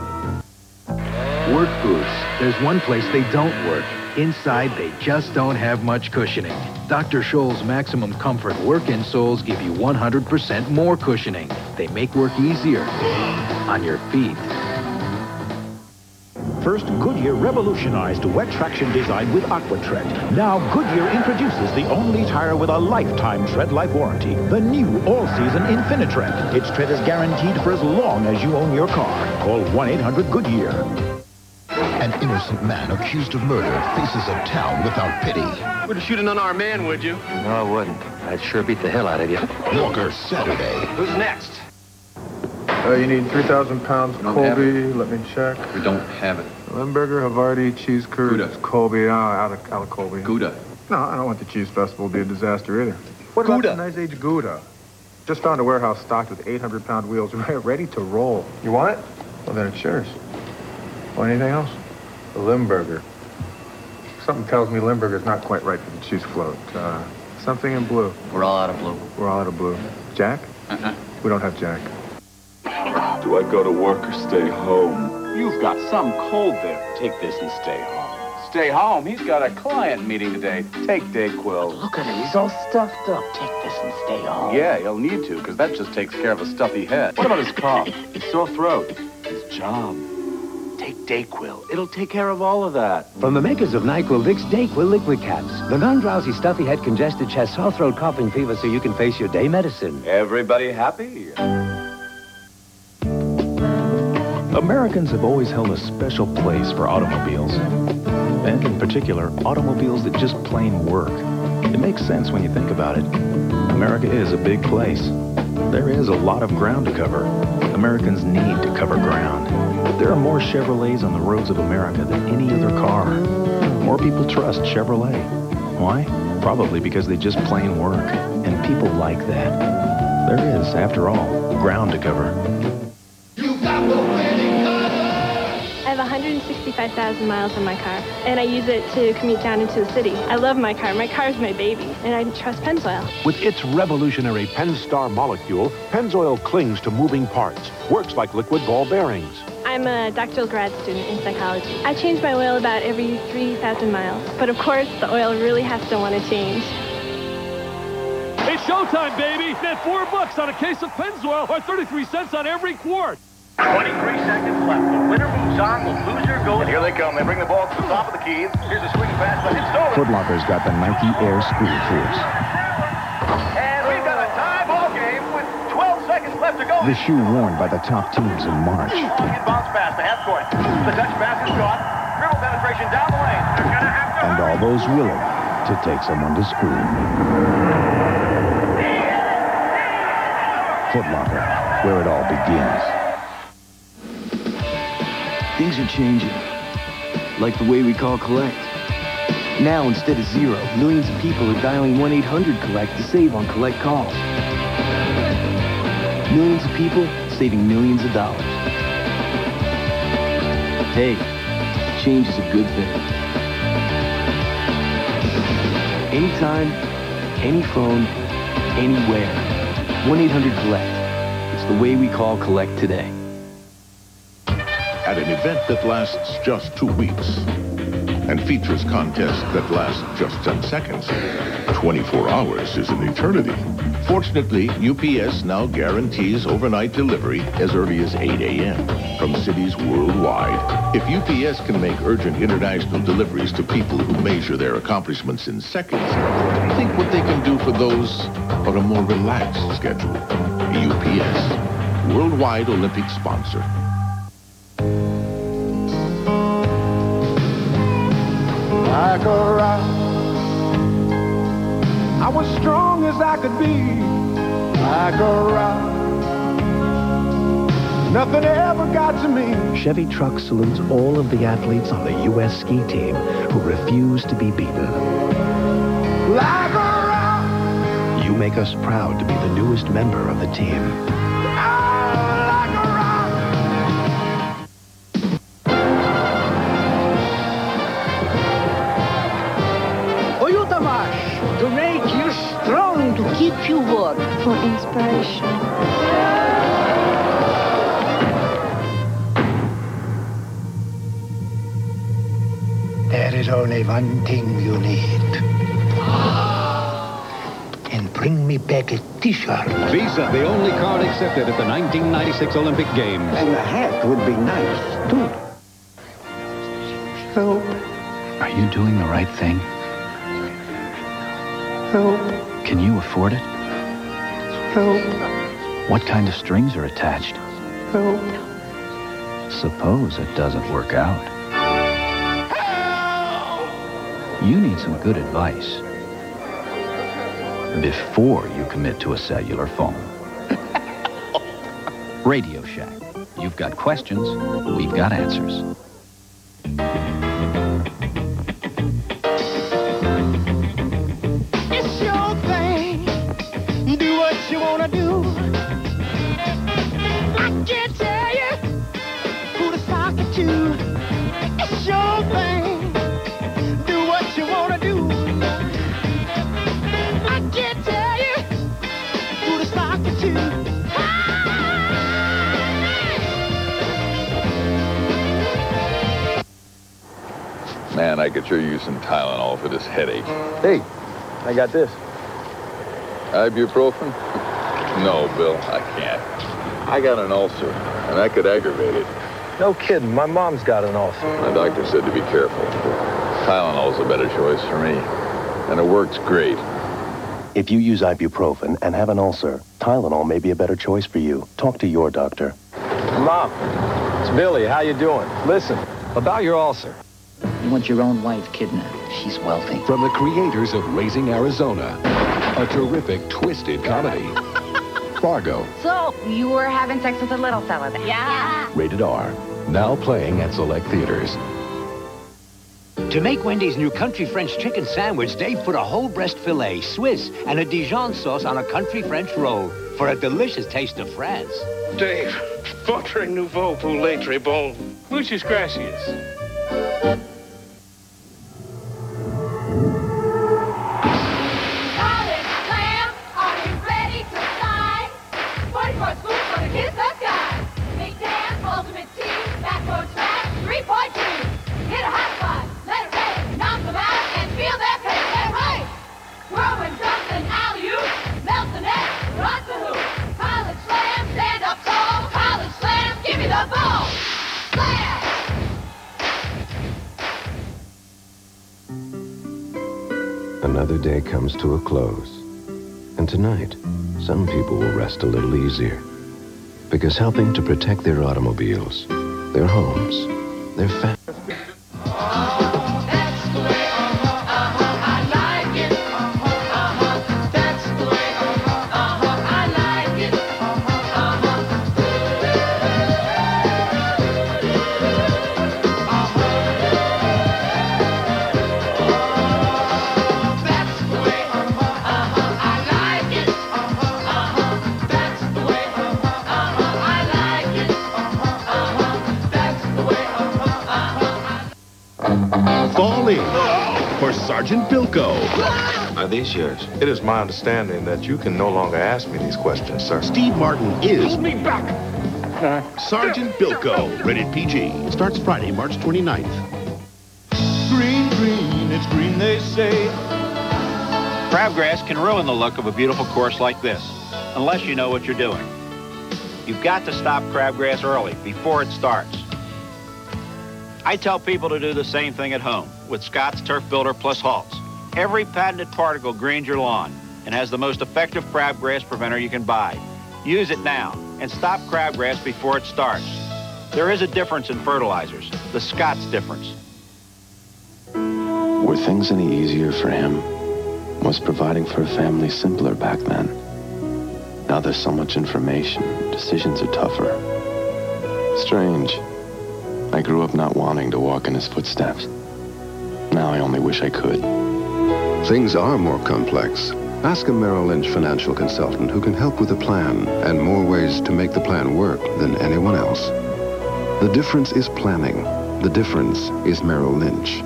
Work boots. There's one place they don't work. Inside, they just don't have much cushioning. Dr. Scholl's Maximum Comfort work insoles give you 100% more cushioning. They make work easier on your feet. First, Goodyear revolutionized wet traction design with AquaTread. Now, Goodyear introduces the only tire with a lifetime tread life warranty, the new all-season Infinitread. Its tread is guaranteed for as long as you own your car. Call 1-800-GOODYEAR. An innocent man accused of murder faces a town without pity. Wouldn't shoot an unarmed man, would you? No, I wouldn't. I'd sure beat the hell out of you. Walker Saturday. Who's next? Uh, you need 3,000 pounds don't Colby. Let me check. We don't have it. Limburger, Havarti, cheese curds, Gouda. Colby. Uh, out of, out of Colby. Gouda. No, I don't want the cheese festival to be a disaster either. What about the nice age Gouda? Just found a warehouse stocked with 800 pound wheels ready to roll. You want it? Well, then it's yours. Want anything else? A Limburger. Something tells me Limburger's not quite right for the cheese float. Uh, something in blue. We're all out of blue. We're all out of blue. Jack? Uh-uh. We don't have Jack. Do I go to work or stay home? You've got some cold there. Take this and stay home. Stay home? He's got a client meeting today. Take Dayquil. Look at him. He's all stuffed up. Take this and stay home. Yeah, he'll need to, because that just takes care of a stuffy head. What about his cough? His sore throat? His job? Take Dayquil. It'll take care of all of that. From the makers of NyQuil Vicks Dayquil Liquid Caps. The non-drowsy, stuffy head, congested chest, sore throat, coughing fever so you can face your day medicine. Everybody happy? Americans have always held a special place for automobiles. And in particular, automobiles that just plain work. It makes sense when you think about it. America is a big place. There is a lot of ground to cover. Americans need to cover ground. There are more Chevrolets on the roads of America than any other car. More people trust Chevrolet. Why? Probably because they just plain work. And people like that. There is, after all, ground to cover. 165,000 miles on my car, and I use it to commute down into the city. I love my car. My car is my baby, and I trust Pennzoil. With its revolutionary Pennstar molecule, Pennzoil clings to moving parts, works like liquid ball bearings. I'm a doctoral grad student in psychology. I change my oil about every 3,000 miles, but of course, the oil really has to want to change. It's showtime, baby! Net four bucks on a case of Pennzoil or 33 cents on every quart. 23 seconds left. The winner moves on. The loser goes. And here they come. They bring the ball to the top of the key. Here's a swing pass by Stolen. Foot Locker's got the Nike Air School Force. And we've got a tie ball game with 12 seconds left to go. The shoe worn by the top teams in March. Inbounds pass to half court. The Dutch pass is caught. Dribble penetration down the lane. They're going to have to. And all those willing to take someone to school. Footlocker, where it all begins. Things are changing. Like the way we call collect. Now, instead of zero, millions of people are dialing 1-800-COLLECT to save on collect calls. Millions of people saving millions of dollars. Hey, change is a good thing. Anytime, any phone, anywhere. 1-800-COLLECT. It's the way we call collect today. At an event that lasts just two weeks and features contests that last just 10 seconds, 24 hours is an eternity. Fortunately, UPS now guarantees overnight delivery as early as 8 a.m. from cities worldwide. If UPS can make urgent international deliveries to people who measure their accomplishments in seconds, think what they can do for those on a more relaxed schedule. UPS, worldwide Olympic sponsor. Like a rock, I was strong as I could be. Like a rock, nothing ever got to me. Chevy Truck salutes all of the athletes on the U.S. ski team who refuse to be beaten. Like a rock, You make us proud to be the newest member of the team. You warm. For inspiration. There is only one thing you need. And bring me back a t-shirt. Visa, the only card accepted at the 1996 Olympic Games. And a hat would be nice, too. Help. Are you doing the right thing? Help. Can you afford it? Help. What kind of strings are attached? Help. Suppose it doesn't work out. You need some good advice before you commit to a cellular phone. Radio Shack. You've got questions, we've got answers. Man, I could sure use some Tylenol for this headache. Hey, I got this. Ibuprofen? No, Bill, I can't. I got an ulcer, and that could aggravate it. No kidding. My mom's got an ulcer. My doctor said to be careful. Tylenol's a better choice for me, and it works great. If you use ibuprofen and have an ulcer, Tylenol may be a better choice for you. Talk to your doctor. Mom, it's Billy. How you doing? Listen, about your ulcer. You want your own wife kidnapped. She's wealthy. From the creators of Raising Arizona, a terrific twisted comedy. Fargo, So, you were having sex with a little fella then? Yeah. rated R. Now playing at select theaters. To make Wendy's new country French chicken sandwich, Dave put a whole breast filet, Swiss, and a Dijon sauce on a country French roll for a delicious taste of France. Dave, votre nouveau poulet très bon. Muchas gracias. Easier. Because helping to protect their automobiles, their homes, their families, Sergeant Bilko. Are these yours? It is my understanding that you can no longer ask me these questions, sir. Steve Martin is Hold me back. Sergeant Bilko. Rated PG. Starts Friday, March 29th. Green, green, it's green, they say. Crabgrass can ruin the look of a beautiful course like this, unless you know what you're doing. You've got to stop crabgrass early, before it starts. I tell people to do the same thing at home with Scott's Turf Builder Plus Halts. Every patented particle greens your lawn and has the most effective crabgrass preventer you can buy. Use it now and stop crabgrass before it starts. There is a difference in fertilizers, the Scott's difference. Were things any easier for him? Was providing for a family simpler back then? Now there's so much information, decisions are tougher. Strange. I grew up not wanting to walk in his footsteps. Now I only wish I could. Things are more complex. Ask a Merrill Lynch financial consultant who can help with a plan and more ways to make the plan work than anyone else. The difference is planning. The difference is Merrill Lynch.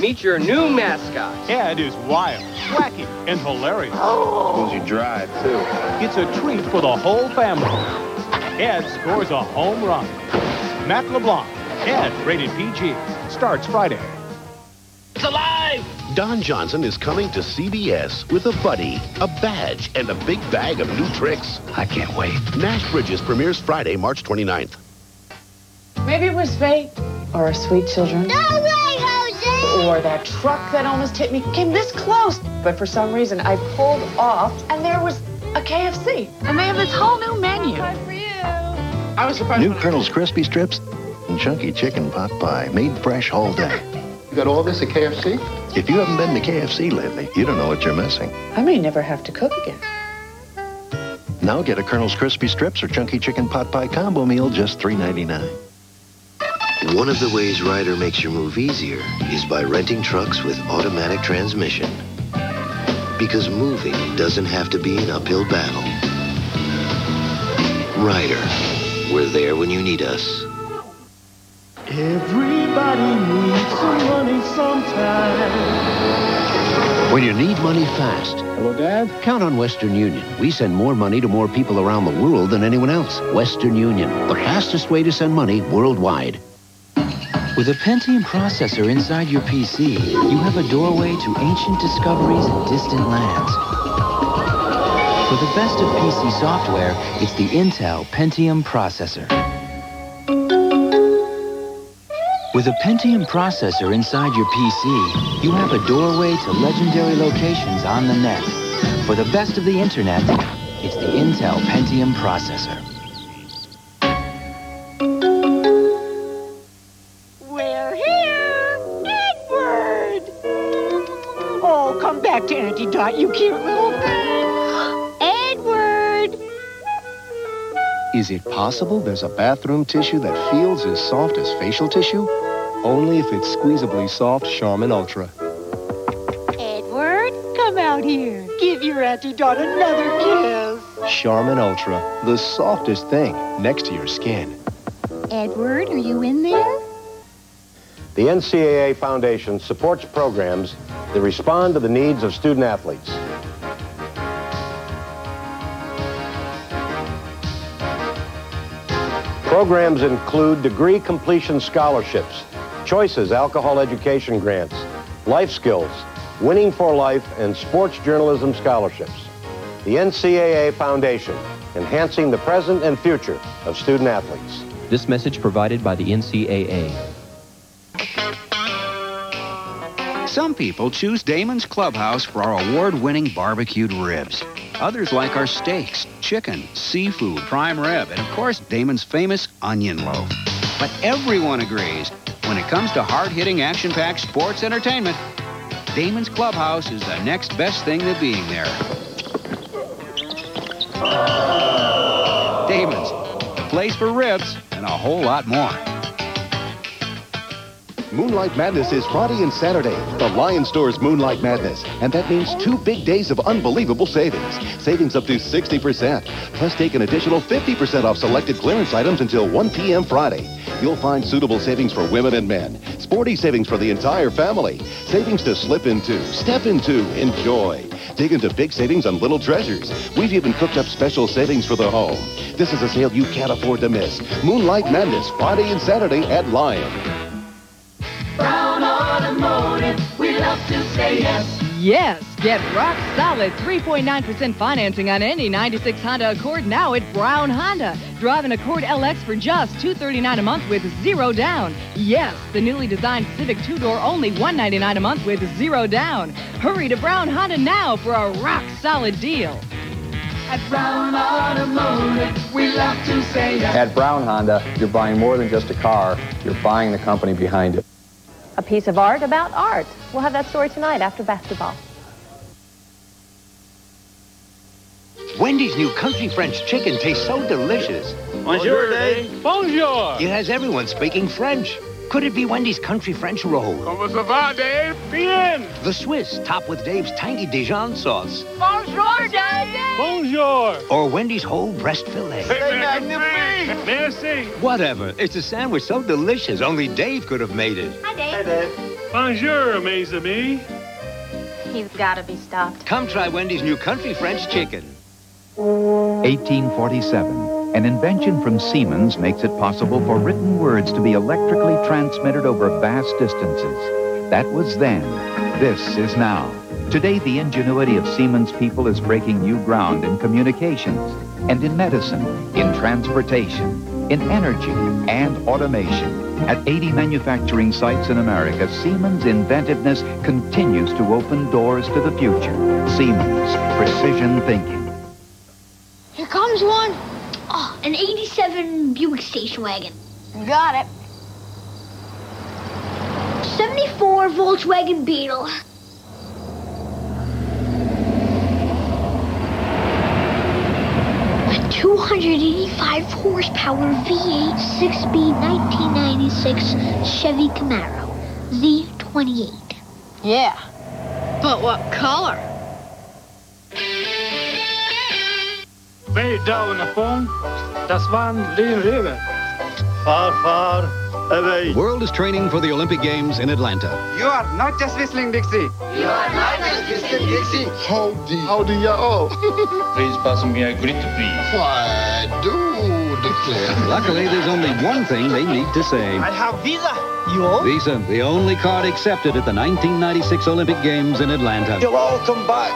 Meet your new mascot. Ed is wild, wacky, and hilarious. Suppose you drive, too. It's a treat for the whole family. Ed scores a home run. Matt LeBlanc, Ed, rated PG, starts Friday. It's alive! Don Johnson is coming to CBS with a buddy, a badge, and a big bag of new tricks. I can't wait. Nash Bridges premieres Friday, March 29th. Maybe it was fate, or our sweet children. No way, Jose! Or that truck that almost hit me came this close. But for some reason, I pulled off, and there was a KFC. And they have this whole new menu. I was surprised. New Colonel's Crispy Strips and Chunky Chicken Pot Pie, made fresh all day. You got all this at KFC? If you haven't been to KFC lately, you don't know what you're missing. I may never have to cook again. Now get a Colonel's Crispy Strips or Chunky Chicken Pot Pie Combo Meal, just $3.99. One of the ways Ryder makes your move easier is by renting trucks with automatic transmission. Because moving doesn't have to be an uphill battle. Ryder, we're there when you need us. Everybody needs some money sometime. When you need money fast. Hello, Dad? Count on Western Union. We send more money to more people around the world than anyone else. Western Union, the fastest way to send money worldwide. With a Pentium processor inside your PC, you have a doorway to ancient discoveries and distant lands. For the best of PC software, it's the Intel Pentium processor. With a Pentium processor inside your PC, you have a doorway to legendary locations on the net. For the best of the internet, it's the Intel Pentium processor. We're here! Edward! Oh, come back to Auntie Dot, you cute little thing! Edward! Is it possible there's a bathroom tissue that feels as soft as facial tissue? Only if it's squeezably soft Charmin Ultra. Edward, come out here. Give your Auntie Dot another kiss. Charmin Ultra, the softest thing next to your skin. Edward, are you in there? The NCAA Foundation supports programs that respond to the needs of student athletes. Programs include degree completion scholarships, choices alcohol education grants, life skills, winning for life, and sports journalism scholarships. The NCAA Foundation, enhancing the present and future of student athletes. This message provided by the NCAA. Some people choose Damon's Clubhouse for our award-winning barbecued ribs. Others like our steaks, chicken, seafood, prime rib, and of course, Damon's famous onion loaf. But everyone agrees, when it comes to hard-hitting, action-packed sports entertainment, Damon's Clubhouse is the next best thing to being there. Damon's, the place for ribs and a whole lot more. Moonlight Madness is Friday and Saturday. The Lion Store's Moonlight Madness. And that means two big days of unbelievable savings. Savings up to 60%. Plus take an additional 50% off selected clearance items until 1 p.m. Friday. You'll find suitable savings for women and men. Sporty savings for the entire family. Savings to slip into, step into, enjoy. Dig into big savings on little treasures. We've even cooked up special savings for the home. This is a sale you can't afford to miss. Moonlight Madness, Friday and Saturday at Lion. Brown Automotive, we love to say yes. Yes, get rock solid 3.9% financing on any 96 Honda Accord now at Brown Honda. Drive an Accord LX for just 239 a month with zero down. Yes, the newly designed Civic two-door only 199 a month with zero down. Hurry to Brown Honda now for a rock solid deal. At Brown Automotive, we love to say yes. At Brown Honda, you're buying more than just a car, you're buying the company behind it. A piece of art about art. We'll have that story tonight after basketball. Wendy's new country French chicken tastes so delicious. Bonjour, Dave. Bonjour. It has everyone speaking French. Could it be Wendy's country French roll? Comment ça va, Dave? Bien. The Swiss, topped with Dave's tangy Dijon sauce. Bonjour, Daddy. Bonjour. Or Wendy's whole breast filet. magnifique. Merci. Whatever. It's a sandwich so delicious, only Dave could have made it. Hi, Dave. Bonjour, mes amis. He's got to be stopped. Come try Wendy's new country French chicken. 1847. An invention from Siemens makes it possible for written words to be electrically transmitted over vast distances. That was then. This is now. Today, the ingenuity of Siemens people is breaking new ground in communications and in medicine, in transportation, in energy and automation. At 80 manufacturing sites in America, Siemens' inventiveness continues to open doors to the future. Siemens, precision thinking. Here comes one. Oh, an 87 Buick station wagon. Got it. 74 Volkswagen Beetle. A 285 horsepower V8 6-speed 1996 Chevy Camaro Z28. Yeah. But what color? Wer da in der Das waren die River. Far, far away. World is training for the Olympic Games in Atlanta. You are not just whistling Dixie. You are not just whistling Dixie. Howdy. Howdy, yeah, oh. Please pass me a grit, please. Why, do declare. Luckily, there's only one thing they need to say. I have visa. You? Visa, the only card accepted at the 1996 Olympic Games in Atlanta. You're welcome back.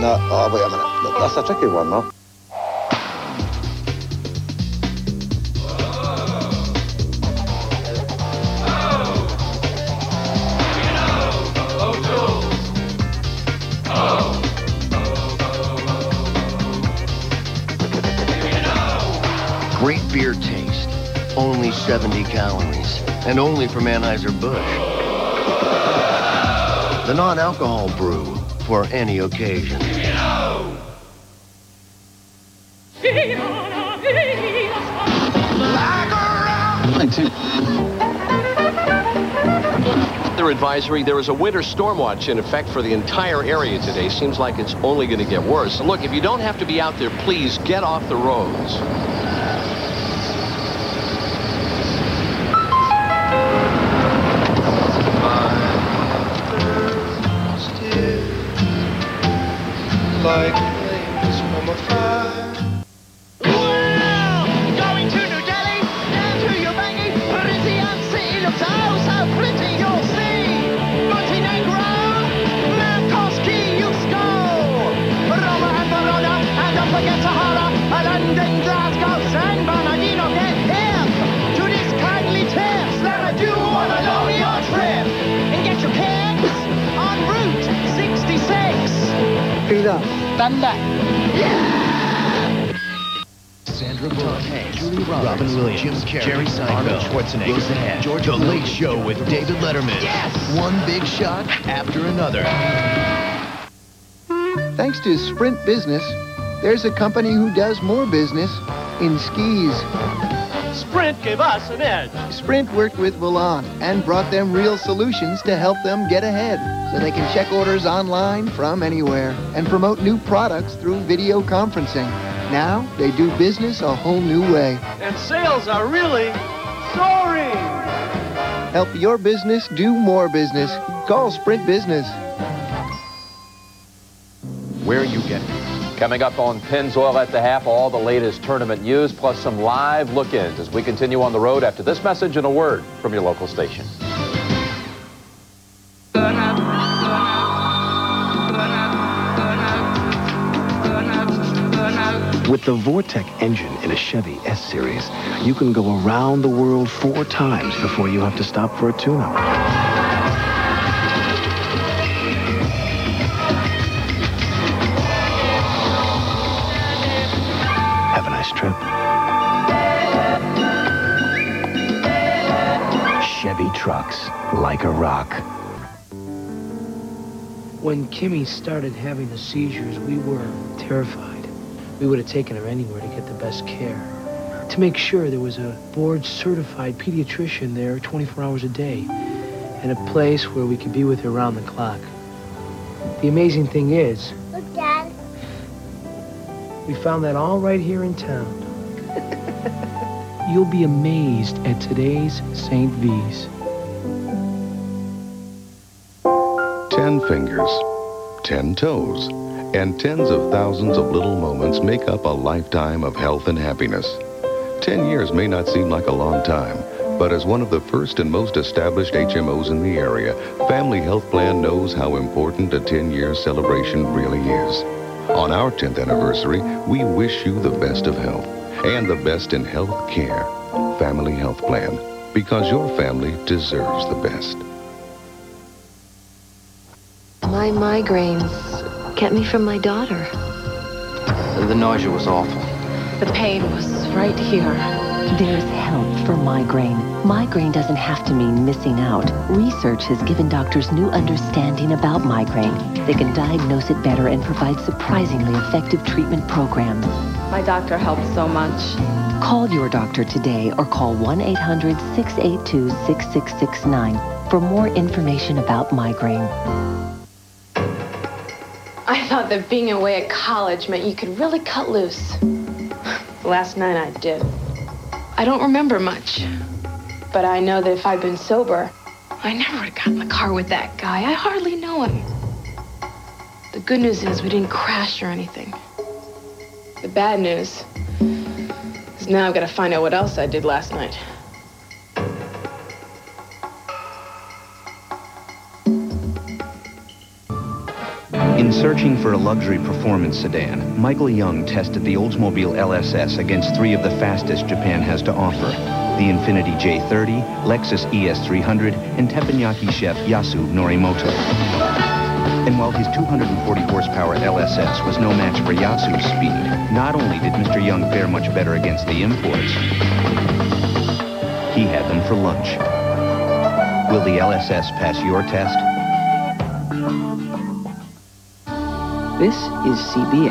No, oh, wait a minute. That's a tricky one, though. 70 calories. And only from Anheuser-Busch. The non-alcohol brew for any occasion. Weather advisory, there is a winter storm watch in effect for the entire area today. Seems like it's only going to get worse. Look, if you don't have to be out there, please get off the roads. Like Peter. Thunder. Sandra Bullock, Julia Roberts, Robin Williams, Jim Carrey, Jerry Seinfeld, Schwarzenegger, Roseanne, George The Late Show with David Letterman. Yes! One big shot after another. Thanks to Sprint Business, there's a company who does more business in skis. Sprint gave us an edge. Sprint worked with Volant and brought them real solutions to help them get ahead so they can check orders online from anywhere and promote new products through video conferencing. Now they do business a whole new way. And sales are really soaring. Help your business do more business. Call Sprint Business. Where you get Coming up on Pennzoil at the half, all the latest tournament news, plus some live look-ins as we continue on the road after this message and a word from your local station. With the Vortec engine in a Chevy S-Series, you can go around the world four times before you have to stop for a tune-up. Trucks, like a rock. When Kimmy started having the seizures, we were terrified. We would have taken her anywhere to get the best care. To make sure there was a board-certified pediatrician there 24 hours a day and a place where we could be with her around the clock. The amazing thing is, Look, Dad. we found that all right here in town. You'll be amazed at today's St. V's. Ten fingers, ten toes, and tens of thousands of little moments make up a lifetime of health and happiness. Ten years may not seem like a long time, but as one of the first and most established HMOs in the area, Family Health Plan knows how important a 10-year celebration really is. On our 10th anniversary, we wish you the best of health and the best in health care. Family Health Plan, because your family deserves the best. My migraines kept me from my daughter. The nausea was awful. The pain was right here. There's help for migraine. Migraine doesn't have to mean missing out. Research has given doctors new understanding about migraine. They can diagnose it better and provide surprisingly effective treatment programs. My doctor helped so much. Call your doctor today or call 1-800-682-6669 for more information about migraine. I thought that being away at college meant you could really cut loose. Last night I did. I don't remember much, but I know that if I'd been sober, I never would have gotten in the car with that guy. I hardly know him. The good news is we didn't crash or anything. The bad news is now I've got to find out what else I did last night. In searching for a luxury performance sedan, Michael Young tested the Oldsmobile LSS against three of the fastest Japan has to offer. The Infiniti J30, Lexus ES300, and teppanyaki chef Yasu Norimoto. And while his 240 horsepower LSS was no match for Yasu's speed, not only did Mr. Young fare much better against the imports, he had them for lunch. Will the LSS pass your test? This is CBS.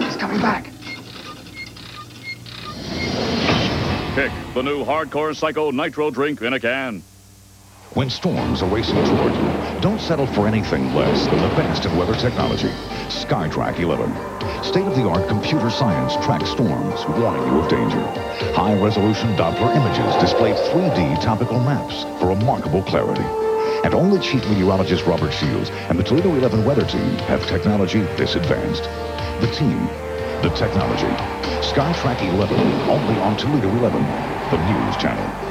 He's coming back. Pick the new Hardcore Psycho Nitro drink in a can. When storms are racing toward you, don't settle for anything less than the best in weather technology. SkyTrack 11. State-of-the-art computer science tracks storms, warning you of danger. High-resolution Doppler images display 3D topical maps for remarkable clarity. And only chief meteorologist Robert Shields and the Toledo 11 weather team have technology this advanced. The team, the technology. SkyTrack 11, only on Toledo 11, the news channel.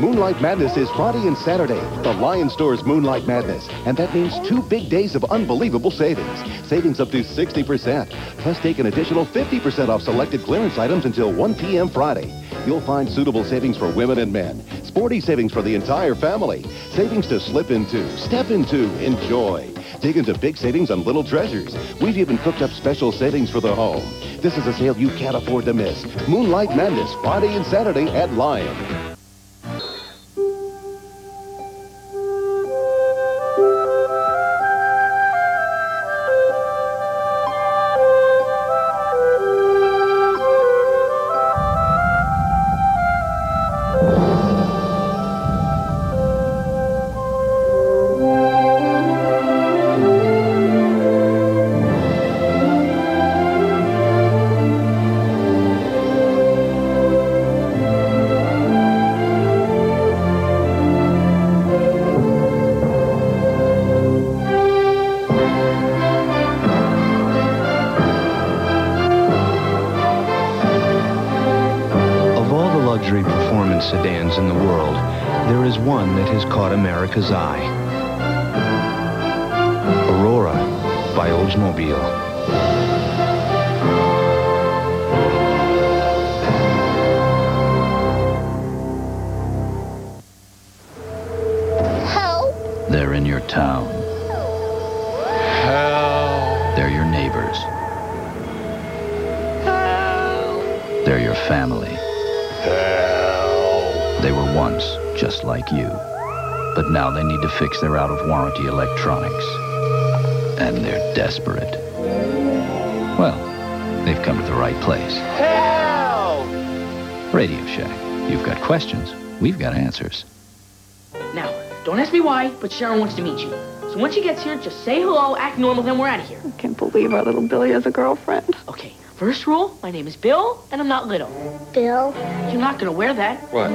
Moonlight Madness is Friday and Saturday, the Lion Store's Moonlight Madness. And that means two big days of unbelievable savings. Savings up to 60%. Plus take an additional 50% off selected clearance items until 1 p.m. Friday. You'll find suitable savings for women and men. Sporty savings for the entire family. Savings to slip into, step into, enjoy. Dig into big savings on little treasures. We've even cooked up special savings for the home. This is a sale you can't afford to miss. Moonlight Madness, Friday and Saturday at Lion. Sedans in the world, there is one that has caught America's eye. Aurora by Oldsmobile. Help! They're in your town. Help! They're your neighbors. Help. They're your family. Just like you. But now they need to fix their out-of-warranty electronics. And they're desperate. Well, they've come to the right place. Help! Radio Shack. You've got questions. We've got answers. Now, don't ask me why, but Sharon wants to meet you. So once she gets here, just say hello, act normal, then we're out of here. I can't believe our little Billy has a girlfriend. Okay, first rule, my name is Bill, and I'm not little. Bill? You're not gonna wear that. What?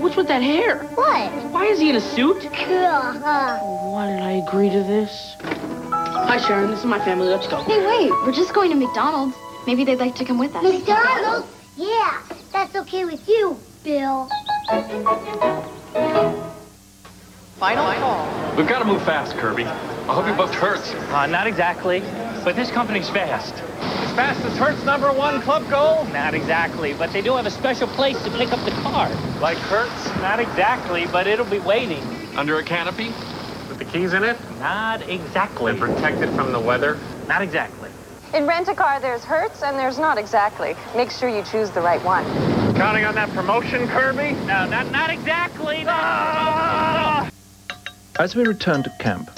What's with that hair? What? Why is he in a suit? Why did I agree to this? Hi, Sharon, this is my family, let's go. Hey, wait, we're just going to McDonald's. Maybe they'd like to come with us. McDonald's? Yeah, that's okay with you, Bill. Final call. We've got to move fast, Kirby. I hope you booked Hertz. Uh, not exactly, but this company's fast. As fast as Hertz number one Club Gold? Not exactly, but they do have a special place to pick up the car. Like Hertz? Not exactly, but it'll be waiting. Under a canopy? With the keys in it? Not exactly. And protected from the weather? Not exactly. In Rent-A-Car, there's Hertz and there's not exactly. Make sure you choose the right one. Counting on that promotion, Kirby? No, not, not exactly. Ah! As we returned to camp,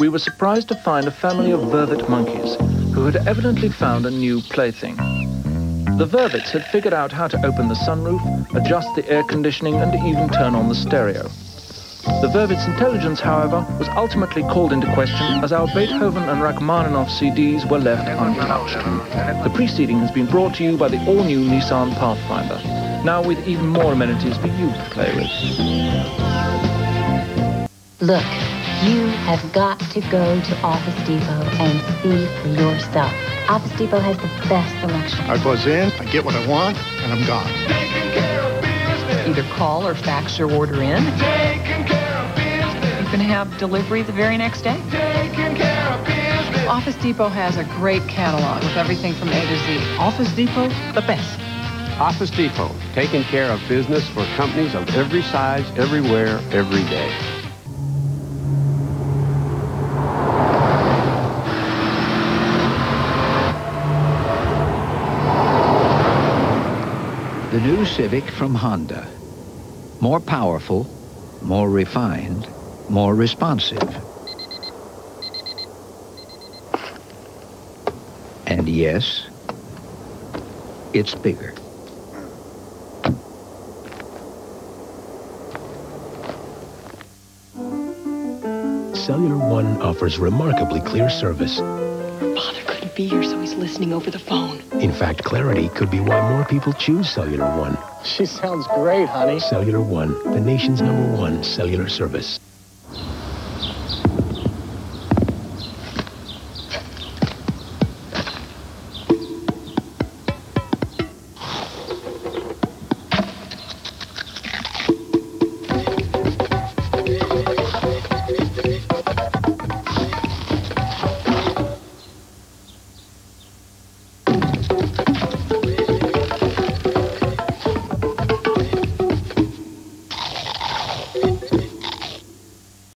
we were surprised to find a family of vervet monkeys who had evidently found a new plaything. The vervets had figured out how to open the sunroof, adjust the air conditioning, and even turn on the stereo. The vervet's intelligence, however, was ultimately called into question as our Beethoven and Rachmaninoff CDs were left untouched. The preceding has been brought to you by the all-new Nissan Pathfinder, now with even more amenities for you to play with. Look, you have got to go to Office Depot and see for yourself. Office Depot has the best selection. I buzz in, I get what I want, and I'm gone. Either call or fax your order in. You can have delivery the very next day. Office Depot has a great catalog with everything from A to Z. Office Depot, the best. Office Depot, taking care of business for companies of every size, everywhere, every day. The new Civic from Honda. More powerful, more refined, more responsive. And yes, it's bigger. Cellular One offers remarkably clear service. Father couldn't be here, so he's listening over the phone. In fact, clarity could be why more people choose Cellular One. She sounds great, honey. Cellular One, the nation's number one cellular service.